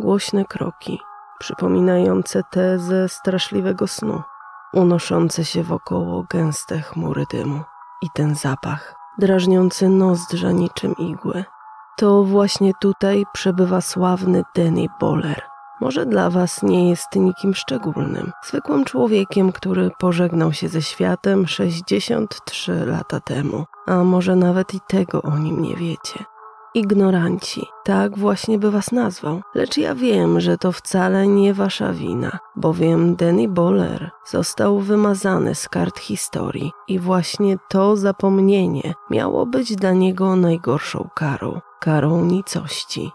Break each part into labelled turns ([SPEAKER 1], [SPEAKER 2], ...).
[SPEAKER 1] Głośne kroki, przypominające te ze straszliwego snu, unoszące się wokoło gęste chmury dymu i ten zapach, drażniący nozdrza niczym igły. To właśnie tutaj przebywa sławny Danny Boller. Może dla was nie jest nikim szczególnym, zwykłym człowiekiem, który pożegnał się ze światem 63 lata temu, a może nawet i tego o nim nie wiecie. Ignoranci, tak właśnie by was nazwał. Lecz ja wiem, że to wcale nie wasza wina, bowiem Danny Boller został wymazany z kart historii i właśnie to zapomnienie miało być dla niego najgorszą karą, karą nicości.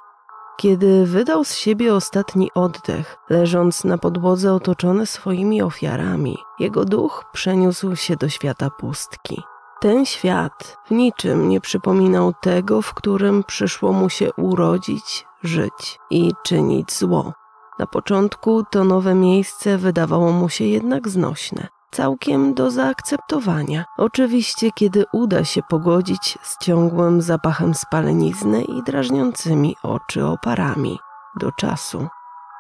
[SPEAKER 1] Kiedy wydał z siebie ostatni oddech, leżąc na podłodze otoczony swoimi ofiarami, jego duch przeniósł się do świata pustki. Ten świat w niczym nie przypominał tego, w którym przyszło mu się urodzić, żyć i czynić zło. Na początku to nowe miejsce wydawało mu się jednak znośne, całkiem do zaakceptowania. Oczywiście, kiedy uda się pogodzić z ciągłym zapachem spalenizny i drażniącymi oczy oparami do czasu.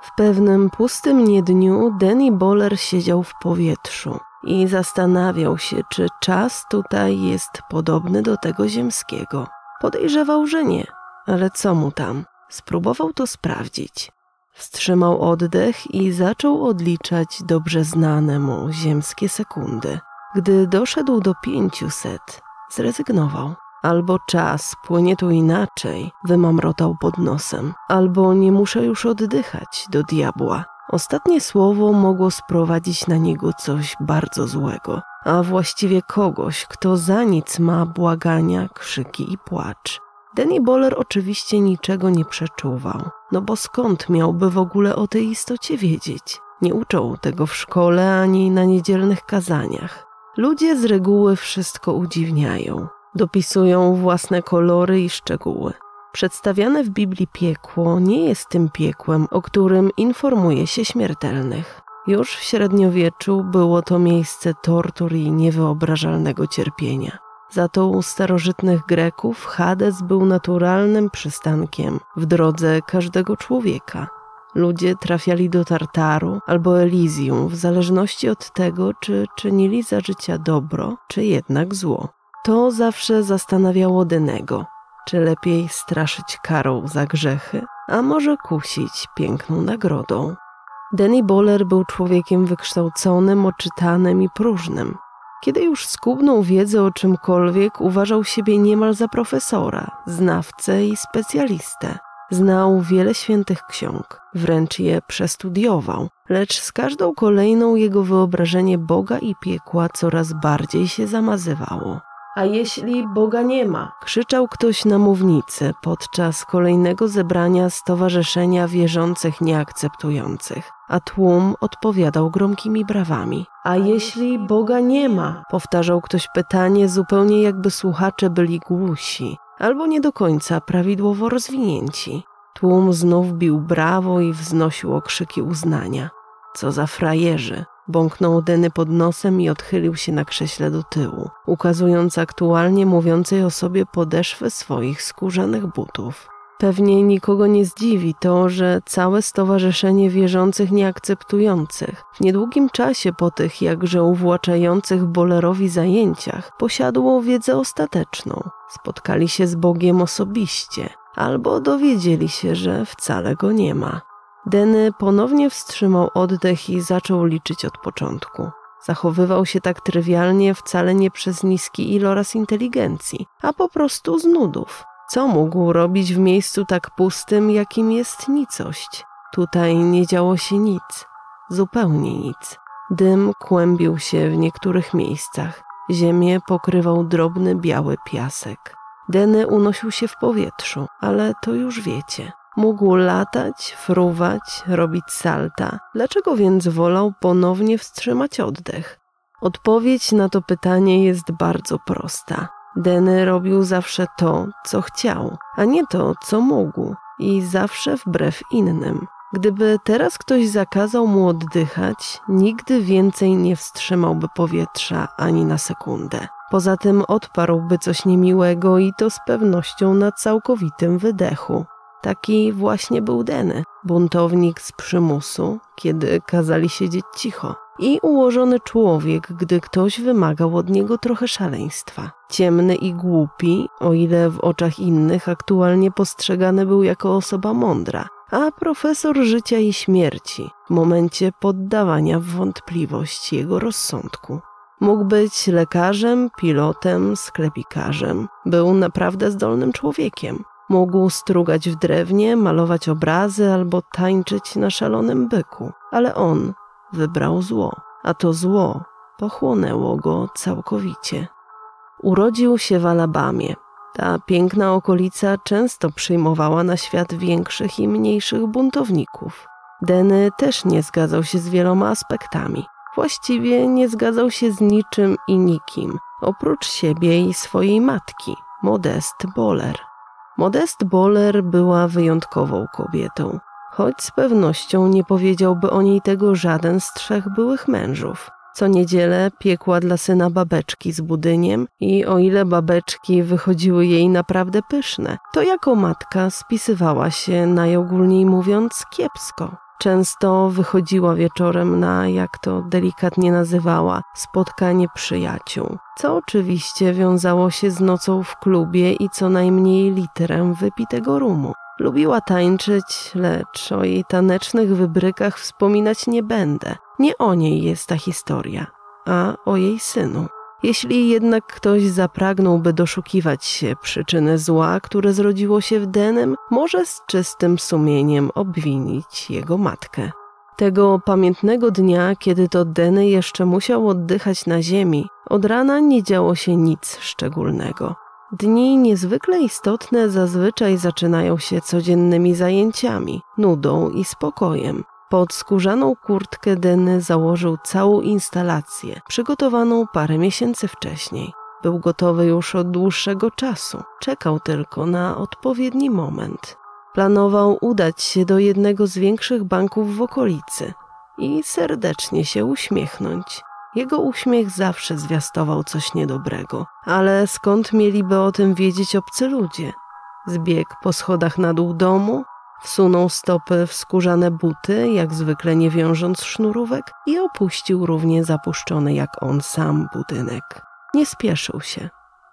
[SPEAKER 1] W pewnym pustym niedniu Danny Boller siedział w powietrzu i zastanawiał się, czy czas tutaj jest podobny do tego ziemskiego. Podejrzewał, że nie, ale co mu tam? Spróbował to sprawdzić. Wstrzymał oddech i zaczął odliczać dobrze znane mu ziemskie sekundy. Gdy doszedł do pięciuset, zrezygnował. Albo czas płynie tu inaczej, wymamrotał pod nosem, albo nie muszę już oddychać do diabła. Ostatnie słowo mogło sprowadzić na niego coś bardzo złego, a właściwie kogoś, kto za nic ma błagania, krzyki i płacz. Danny Boller oczywiście niczego nie przeczuwał, no bo skąd miałby w ogóle o tej istocie wiedzieć? Nie uczą tego w szkole ani na niedzielnych kazaniach. Ludzie z reguły wszystko udziwniają, dopisują własne kolory i szczegóły. Przedstawiane w Biblii piekło nie jest tym piekłem, o którym informuje się śmiertelnych. Już w średniowieczu było to miejsce tortur i niewyobrażalnego cierpienia. Za to u starożytnych Greków Hades był naturalnym przystankiem w drodze każdego człowieka. Ludzie trafiali do Tartaru albo Elizjum w zależności od tego, czy czynili za życia dobro, czy jednak zło. To zawsze zastanawiało Denego. Czy lepiej straszyć karą za grzechy, a może kusić piękną nagrodą? Danny Boller był człowiekiem wykształconym, oczytanym i próżnym. Kiedy już skubnął wiedzę o czymkolwiek, uważał siebie niemal za profesora, znawcę i specjalistę. Znał wiele świętych ksiąg, wręcz je przestudiował, lecz z każdą kolejną jego wyobrażenie Boga i piekła coraz bardziej się zamazywało. A jeśli Boga nie ma? Krzyczał ktoś na mównicy podczas kolejnego zebrania Stowarzyszenia Wierzących Nieakceptujących, a tłum odpowiadał gromkimi brawami. A jeśli Boga nie ma? Powtarzał ktoś pytanie, zupełnie jakby słuchacze byli głusi, albo nie do końca prawidłowo rozwinięci. Tłum znów bił brawo i wznosił okrzyki uznania. Co za frajerzy, Bąknął Deny pod nosem i odchylił się na krześle do tyłu, ukazując aktualnie mówiącej o sobie podeszwy swoich skórzanych butów. Pewnie nikogo nie zdziwi to, że całe stowarzyszenie wierzących nieakceptujących w niedługim czasie po tych jakże uwłaczających bolerowi zajęciach posiadło wiedzę ostateczną. Spotkali się z Bogiem osobiście albo dowiedzieli się, że wcale go nie ma. Denny ponownie wstrzymał oddech i zaczął liczyć od początku. Zachowywał się tak trywialnie wcale nie przez niski iloraz inteligencji, a po prostu z nudów. Co mógł robić w miejscu tak pustym, jakim jest nicość? Tutaj nie działo się nic, zupełnie nic. Dym kłębił się w niektórych miejscach. Ziemię pokrywał drobny biały piasek. Denny unosił się w powietrzu, ale to już wiecie. Mógł latać, fruwać, robić salta. Dlaczego więc wolał ponownie wstrzymać oddech? Odpowiedź na to pytanie jest bardzo prosta. Denny robił zawsze to, co chciał, a nie to, co mógł, i zawsze wbrew innym. Gdyby teraz ktoś zakazał mu oddychać, nigdy więcej nie wstrzymałby powietrza ani na sekundę. Poza tym odparłby coś niemiłego i to z pewnością na całkowitym wydechu. Taki właśnie był Deny, buntownik z przymusu, kiedy kazali siedzieć cicho, i ułożony człowiek, gdy ktoś wymagał od niego trochę szaleństwa. Ciemny i głupi, o ile w oczach innych aktualnie postrzegany był jako osoba mądra, a profesor życia i śmierci w momencie poddawania w wątpliwość jego rozsądku. Mógł być lekarzem, pilotem, sklepikarzem. Był naprawdę zdolnym człowiekiem. Mógł strugać w drewnie, malować obrazy albo tańczyć na szalonym byku, ale on wybrał zło, a to zło pochłonęło go całkowicie. Urodził się w Alabamie. Ta piękna okolica często przyjmowała na świat większych i mniejszych buntowników. Denny też nie zgadzał się z wieloma aspektami. Właściwie nie zgadzał się z niczym i nikim, oprócz siebie i swojej matki, Modest Boller. Modest Boller była wyjątkową kobietą, choć z pewnością nie powiedziałby o niej tego żaden z trzech byłych mężów. Co niedzielę piekła dla syna babeczki z budyniem i o ile babeczki wychodziły jej naprawdę pyszne, to jako matka spisywała się najogólniej mówiąc kiepsko. Często wychodziła wieczorem na, jak to delikatnie nazywała, spotkanie przyjaciół, co oczywiście wiązało się z nocą w klubie i co najmniej litrem wypitego rumu. Lubiła tańczyć, lecz o jej tanecznych wybrykach wspominać nie będę. Nie o niej jest ta historia, a o jej synu. Jeśli jednak ktoś zapragnąłby doszukiwać się przyczyny zła, które zrodziło się w Denem, może z czystym sumieniem obwinić jego matkę. Tego pamiętnego dnia, kiedy to Deny jeszcze musiał oddychać na ziemi, od rana nie działo się nic szczególnego. Dni niezwykle istotne zazwyczaj zaczynają się codziennymi zajęciami, nudą i spokojem. Pod skórzaną kurtkę Denny założył całą instalację, przygotowaną parę miesięcy wcześniej. Był gotowy już od dłuższego czasu, czekał tylko na odpowiedni moment. Planował udać się do jednego z większych banków w okolicy i serdecznie się uśmiechnąć. Jego uśmiech zawsze zwiastował coś niedobrego, ale skąd mieliby o tym wiedzieć obcy ludzie? Zbiegł po schodach na dół domu, wsunął stopy w skórzane buty, jak zwykle nie wiążąc sznurówek, i opuścił równie zapuszczony jak on sam budynek. Nie spieszył się.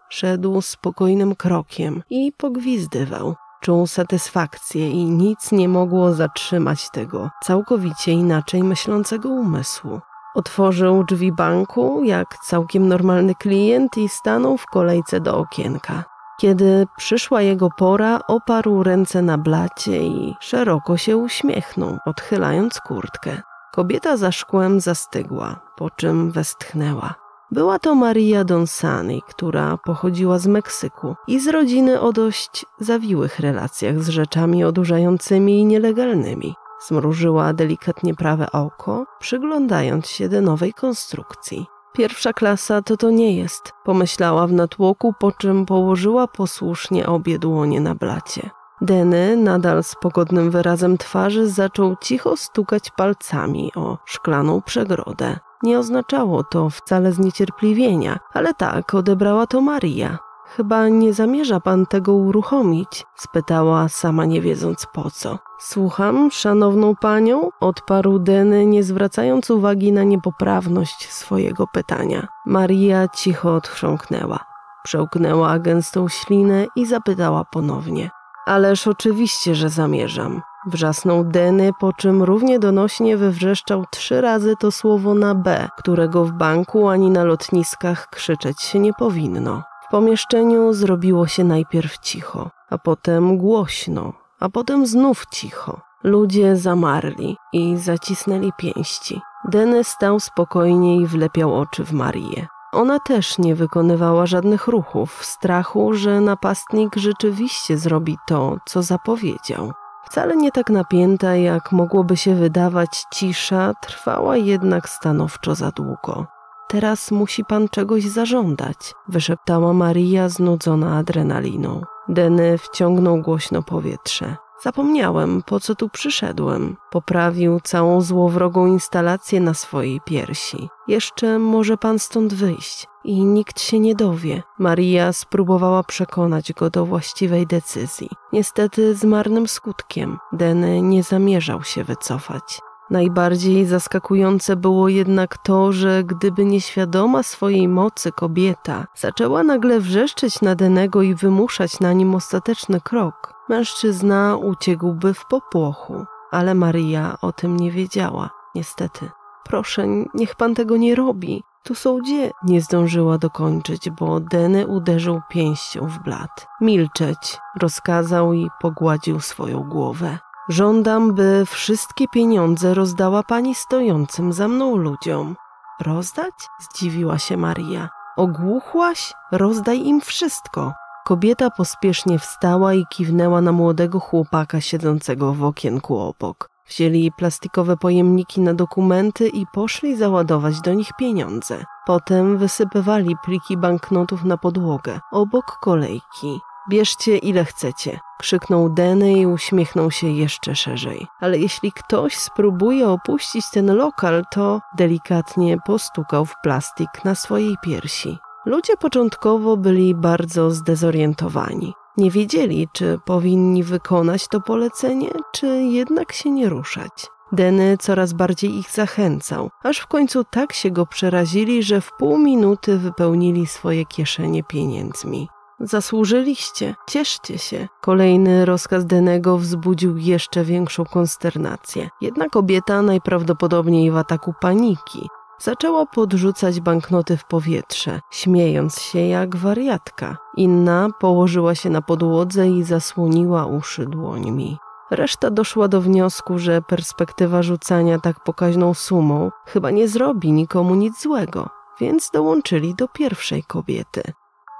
[SPEAKER 1] Szedł spokojnym krokiem i pogwizdywał. Czuł satysfakcję i nic nie mogło zatrzymać tego całkowicie inaczej myślącego umysłu. Otworzył drzwi banku jak całkiem normalny klient i stanął w kolejce do okienka. Kiedy przyszła jego pora, oparł ręce na blacie i szeroko się uśmiechnął, odchylając kurtkę. Kobieta za szkłem zastygła, po czym westchnęła. Była to Maria Donsani, która pochodziła z Meksyku i z rodziny o dość zawiłych relacjach z rzeczami odurzającymi i nielegalnymi. Zmrużyła delikatnie prawe oko, przyglądając się do nowej konstrukcji. Pierwsza klasa to to nie jest, pomyślała w natłoku, po czym położyła posłusznie obie dłonie na blacie. Denny, nadal z pogodnym wyrazem twarzy, zaczął cicho stukać palcami o szklaną przegrodę. Nie oznaczało to wcale zniecierpliwienia, ale tak odebrała to Maria. Chyba nie zamierza pan tego uruchomić? spytała, sama nie wiedząc po co. Słucham, szanowną panią, odparł Denny, nie zwracając uwagi na niepoprawność swojego pytania. Maria cicho odchrząknęła. Przełknęła gęstą ślinę i zapytała ponownie. Ależ oczywiście, że zamierzam. Wrzasnął Denny, po czym równie donośnie wywrzeszczał trzy razy to słowo na B, którego w banku ani na lotniskach krzyczeć się nie powinno. W pomieszczeniu zrobiło się najpierw cicho, a potem głośno, a potem znów cicho. Ludzie zamarli i zacisnęli pięści. Denny stał spokojnie i wlepiał oczy w Marię. Ona też nie wykonywała żadnych ruchów w strachu, że napastnik rzeczywiście zrobi to, co zapowiedział. Wcale nie tak napięta, jak mogłoby się wydawać cisza, trwała jednak stanowczo za długo. Teraz musi pan czegoś zażądać, wyszeptała Maria znudzona adrenaliną. Denny wciągnął głośno powietrze. Zapomniałem, po co tu przyszedłem. Poprawił całą złowrogą instalację na swojej piersi. Jeszcze może pan stąd wyjść. i nikt się nie dowie. Maria spróbowała przekonać go do właściwej decyzji. Niestety z marnym skutkiem. Denny nie zamierzał się wycofać. Najbardziej zaskakujące było jednak to, że gdyby nieświadoma swojej mocy kobieta zaczęła nagle wrzeszczeć na Denego i wymuszać na nim ostateczny krok, mężczyzna uciekłby w popłochu. Ale Maria o tym nie wiedziała, niestety. Proszę, niech pan tego nie robi. Tu są dzie... Nie zdążyła dokończyć, bo Deny uderzył pięścią w blat. Milczeć, rozkazał i pogładził swoją głowę. Żądam, by wszystkie pieniądze rozdała pani stojącym za mną ludziom. Rozdać? Zdziwiła się Maria. Ogłuchłaś? Rozdaj im wszystko. Kobieta pospiesznie wstała i kiwnęła na młodego chłopaka siedzącego w okienku obok. Wzięli plastikowe pojemniki na dokumenty i poszli załadować do nich pieniądze. Potem wysypywali pliki banknotów na podłogę, obok kolejki. Bierzcie ile chcecie, krzyknął Denny i uśmiechnął się jeszcze szerzej. Ale jeśli ktoś spróbuje opuścić ten lokal, to delikatnie postukał w plastik na swojej piersi. Ludzie początkowo byli bardzo zdezorientowani. Nie wiedzieli, czy powinni wykonać to polecenie, czy jednak się nie ruszać. Denny coraz bardziej ich zachęcał, aż w końcu tak się go przerazili, że w pół minuty wypełnili swoje kieszenie pieniędzmi. Zasłużyliście, cieszcie się. Kolejny rozkaz Denego wzbudził jeszcze większą konsternację. Jedna kobieta, najprawdopodobniej w ataku paniki, zaczęła podrzucać banknoty w powietrze, śmiejąc się jak wariatka. Inna położyła się na podłodze i zasłoniła uszy dłońmi. Reszta doszła do wniosku, że perspektywa rzucania tak pokaźną sumą chyba nie zrobi nikomu nic złego, więc dołączyli do pierwszej kobiety.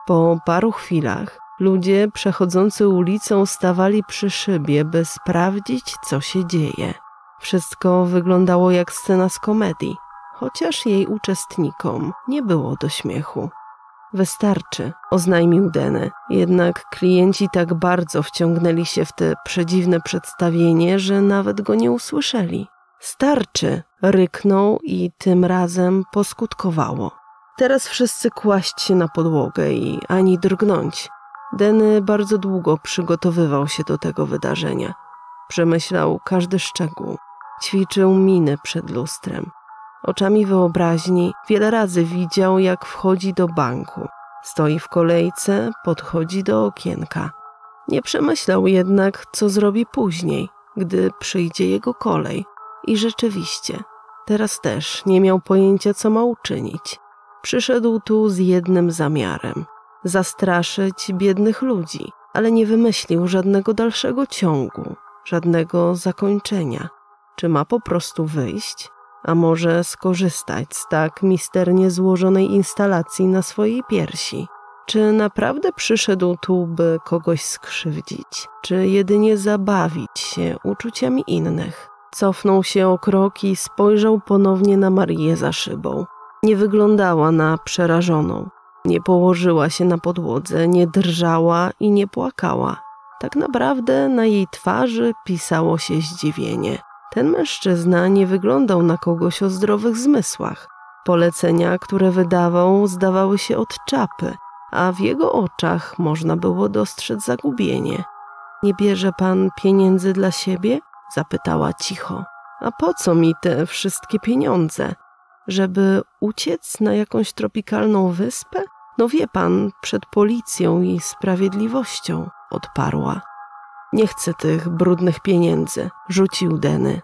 [SPEAKER 1] Po paru chwilach ludzie przechodzący ulicą stawali przy szybie, by sprawdzić, co się dzieje. Wszystko wyglądało jak scena z komedii, chociaż jej uczestnikom nie było do śmiechu. Wystarczy, oznajmił Dene. Jednak klienci tak bardzo wciągnęli się w te przedziwne przedstawienie, że nawet go nie usłyszeli. Starczy, ryknął i tym razem poskutkowało. Teraz wszyscy kłaść się na podłogę i ani drgnąć. Denny bardzo długo przygotowywał się do tego wydarzenia. Przemyślał każdy szczegół. Ćwiczył miny przed lustrem. Oczami wyobraźni wiele razy widział, jak wchodzi do banku. Stoi w kolejce, podchodzi do okienka. Nie przemyślał jednak, co zrobi później, gdy przyjdzie jego kolej. I rzeczywiście, teraz też nie miał pojęcia, co ma uczynić. Przyszedł tu z jednym zamiarem zastraszyć biednych ludzi, ale nie wymyślił żadnego dalszego ciągu, żadnego zakończenia. Czy ma po prostu wyjść, a może skorzystać z tak misternie złożonej instalacji na swojej piersi? Czy naprawdę przyszedł tu, by kogoś skrzywdzić, czy jedynie zabawić się uczuciami innych? Cofnął się o krok i spojrzał ponownie na Marię za szybą. Nie wyglądała na przerażoną. Nie położyła się na podłodze, nie drżała i nie płakała. Tak naprawdę na jej twarzy pisało się zdziwienie. Ten mężczyzna nie wyglądał na kogoś o zdrowych zmysłach. Polecenia, które wydawał, zdawały się od czapy, a w jego oczach można było dostrzec zagubienie. Nie bierze pan pieniędzy dla siebie? zapytała cicho. A po co mi te wszystkie pieniądze? Żeby uciec na jakąś tropikalną wyspę? No wie pan, przed policją i sprawiedliwością, odparła. Nie chcę tych brudnych pieniędzy, rzucił Deny.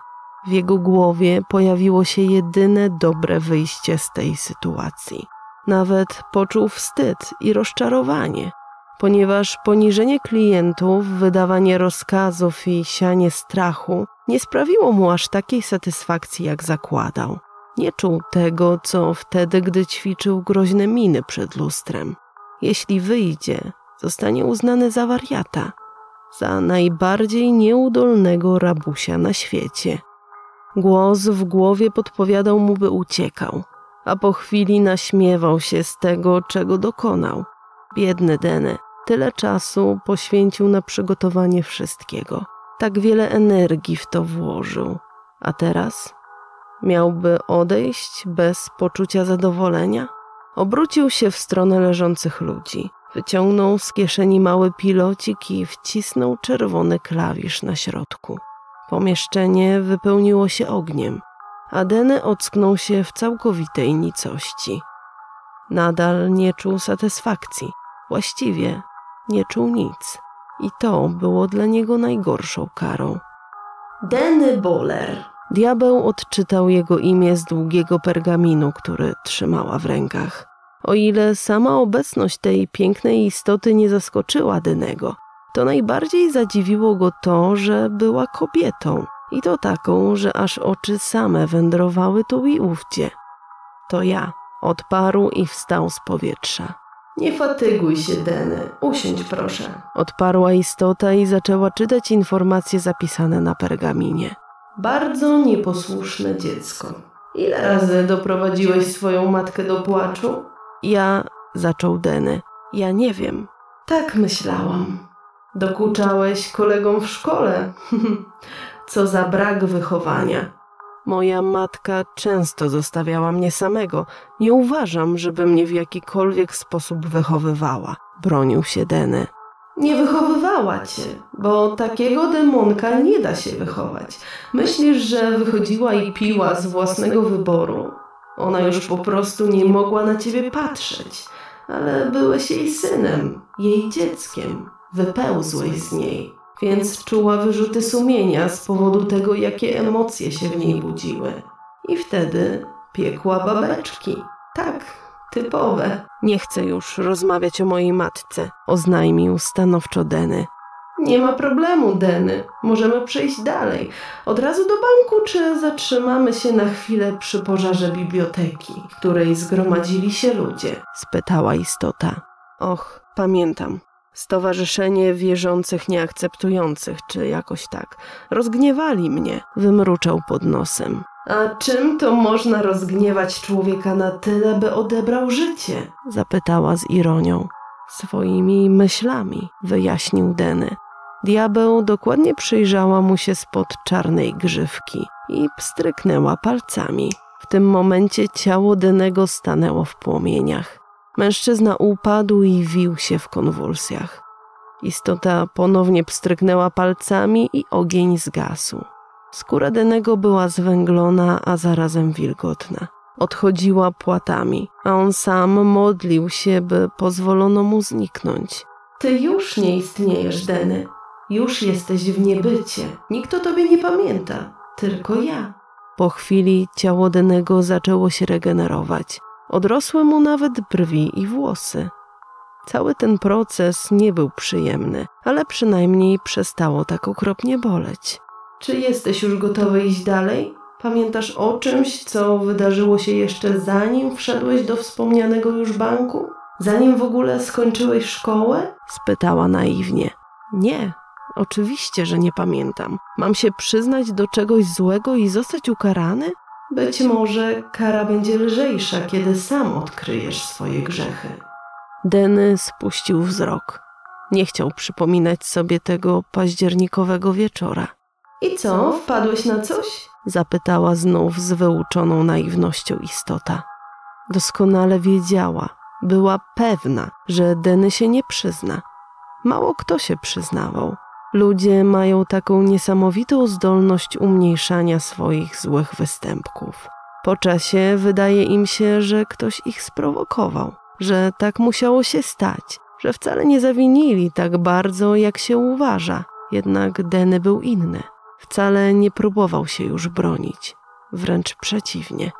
[SPEAKER 1] W jego głowie pojawiło się jedyne dobre wyjście z tej sytuacji. Nawet poczuł wstyd i rozczarowanie, ponieważ poniżenie klientów, wydawanie rozkazów i sianie strachu nie sprawiło mu aż takiej satysfakcji, jak zakładał. Nie czuł tego, co wtedy, gdy ćwiczył groźne miny przed lustrem. Jeśli wyjdzie, zostanie uznany za wariata, za najbardziej nieudolnego rabusia na świecie. Głos w głowie podpowiadał mu, by uciekał, a po chwili naśmiewał się z tego, czego dokonał. Biedny Dene, tyle czasu poświęcił na przygotowanie wszystkiego. Tak wiele energii w to włożył. A teraz miałby odejść bez poczucia zadowolenia? Obrócił się w stronę leżących ludzi. Wyciągnął z kieszeni mały pilocik i wcisnął czerwony klawisz na środku. Pomieszczenie wypełniło się ogniem, a Deny ocknął się w całkowitej nicości. Nadal nie czuł satysfakcji. Właściwie nie czuł nic. I to było dla niego najgorszą karą. Denny Boller. Diabeł odczytał jego imię z długiego pergaminu, który trzymała w rękach. O ile sama obecność tej pięknej istoty nie zaskoczyła Denego, to najbardziej zadziwiło go to, że była kobietą. I to taką, że aż oczy same wędrowały tu i ówdzie. To ja, odparł i wstał z powietrza. Nie fatyguj się, Deny. Usiądź proszę. Odparła istota i zaczęła czytać informacje zapisane na pergaminie. Bardzo nieposłuszne dziecko. Ile razy doprowadziłeś swoją matkę do płaczu? Ja, zaczął Deny. Ja nie wiem. Tak myślałam. Dokuczałeś kolegom w szkole. Co za brak wychowania. Moja matka często zostawiała mnie samego. Nie uważam, żeby mnie w jakikolwiek sposób wychowywała. Bronił się Deny. Nie wychowywała cię, bo takiego demonka nie da się wychować. Myślisz, że wychodziła i piła z własnego wyboru? Ona już po prostu nie mogła na ciebie patrzeć, ale byłeś jej synem, jej dzieckiem. Wypełzłeś z niej więc czuła wyrzuty sumienia z powodu tego, jakie emocje się w niej budziły. I wtedy piekła babeczki. Tak, typowe. Nie chcę już rozmawiać o mojej matce, oznajmił stanowczo Deny. Nie ma problemu, Deny. Możemy przejść dalej. Od razu do banku, czy zatrzymamy się na chwilę przy pożarze biblioteki, w której zgromadzili się ludzie? spytała istota. Och, pamiętam. Stowarzyszenie wierzących nieakceptujących, czy jakoś tak. Rozgniewali mnie, wymruczał pod nosem. A czym to można rozgniewać człowieka na tyle, by odebrał życie? Zapytała z ironią. Swoimi myślami, wyjaśnił Deny. Diabeł dokładnie przyjrzała mu się spod czarnej grzywki i pstryknęła palcami. W tym momencie ciało Denego stanęło w płomieniach. Mężczyzna upadł i wił się w konwulsjach. Istota ponownie pstryknęła palcami i ogień zgasł. Skóra Denego była zwęglona, a zarazem wilgotna. Odchodziła płatami, a on sam modlił się, by pozwolono mu zniknąć. Ty już nie istniejesz, Deny. Już jesteś w niebycie. Nikt o tobie nie pamięta, tylko ja. Po chwili ciało Denego zaczęło się regenerować. Odrosły mu nawet brwi i włosy. Cały ten proces nie był przyjemny, ale przynajmniej przestało tak okropnie boleć. Czy jesteś już gotowy iść dalej? Pamiętasz o czymś, co wydarzyło się jeszcze zanim wszedłeś do wspomnianego już banku? Zanim w ogóle skończyłeś szkołę? spytała naiwnie. Nie, oczywiście, że nie pamiętam. Mam się przyznać do czegoś złego i zostać ukarany? Być może kara będzie lżejsza, kiedy sam odkryjesz swoje grzechy. Denny spuścił wzrok. Nie chciał przypominać sobie tego październikowego wieczora. I co, wpadłeś na coś? Zapytała znów z wyuczoną naiwnością istota. Doskonale wiedziała, była pewna, że Denny się nie przyzna. Mało kto się przyznawał. Ludzie mają taką niesamowitą zdolność umniejszania swoich złych występków. Po czasie wydaje im się, że ktoś ich sprowokował, że tak musiało się stać, że wcale nie zawinili tak bardzo, jak się uważa. Jednak Deny był inny. Wcale nie próbował się już bronić. Wręcz przeciwnie.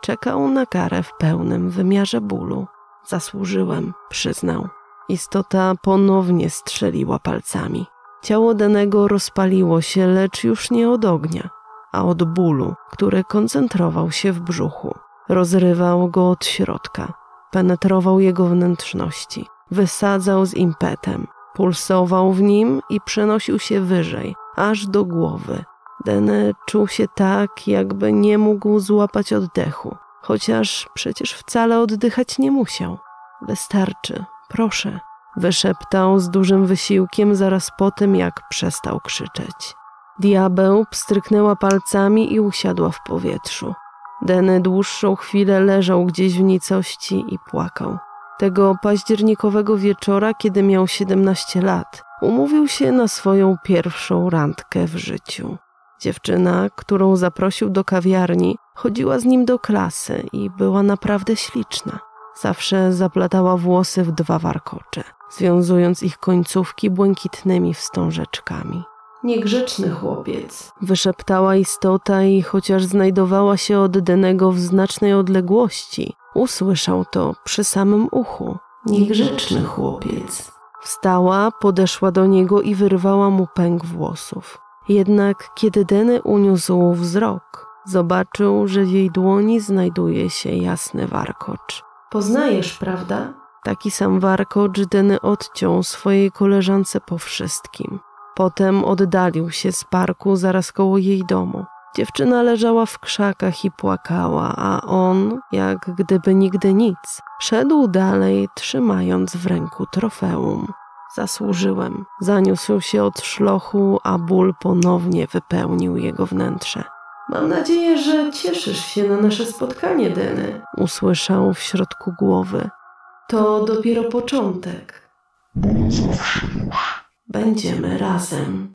[SPEAKER 1] Czekał na karę w pełnym wymiarze bólu. Zasłużyłem, przyznał. Istota ponownie strzeliła palcami. Ciało danego rozpaliło się, lecz już nie od ognia, a od bólu, który koncentrował się w brzuchu. Rozrywał go od środka, penetrował jego wnętrzności, wysadzał z impetem, pulsował w nim i przenosił się wyżej, aż do głowy. Dene czuł się tak, jakby nie mógł złapać oddechu, chociaż przecież wcale oddychać nie musiał. Wystarczy, proszę, Wyszeptał z dużym wysiłkiem zaraz po tym, jak przestał krzyczeć. Diabeł pstryknęła palcami i usiadła w powietrzu. Deny dłuższą chwilę leżał gdzieś w nicości i płakał. Tego październikowego wieczora, kiedy miał 17 lat, umówił się na swoją pierwszą randkę w życiu. Dziewczyna, którą zaprosił do kawiarni, chodziła z nim do klasy i była naprawdę śliczna. Zawsze zaplatała włosy w dwa warkocze, związując ich końcówki błękitnymi wstążeczkami. Niegrzeczny chłopiec, wyszeptała istota i chociaż znajdowała się od Denego w znacznej odległości, usłyszał to przy samym uchu. Niegrzeczny chłopiec. Wstała, podeszła do niego i wyrwała mu pęk włosów. Jednak kiedy Deny uniósł wzrok, zobaczył, że w jej dłoni znajduje się jasny warkocz. Poznajesz, prawda? Taki sam warkocz Deny odciął swojej koleżance po wszystkim. Potem oddalił się z parku zaraz koło jej domu. Dziewczyna leżała w krzakach i płakała, a on, jak gdyby nigdy nic, szedł dalej, trzymając w ręku trofeum. Zasłużyłem. Zaniósł się od szlochu, a ból ponownie wypełnił jego wnętrze. Mam nadzieję, że cieszysz się na nasze spotkanie, Deny. Usłyszał w środku głowy. To dopiero początek. Będziemy razem.